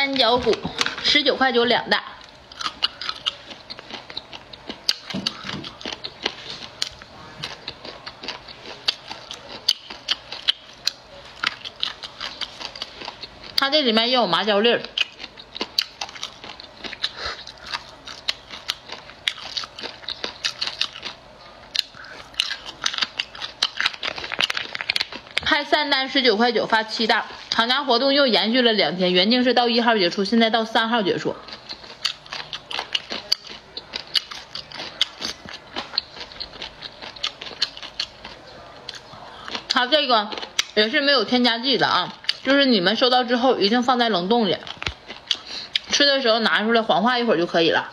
三角骨，十九块九两袋。它这里面也有麻椒粒儿。拍三单十九块九，发七袋。厂家活动又延续了两天，原定是到一号结束，现在到三号结束。它这个也是没有添加剂的啊，就是你们收到之后一定放在冷冻里，吃的时候拿出来缓化一会儿就可以了。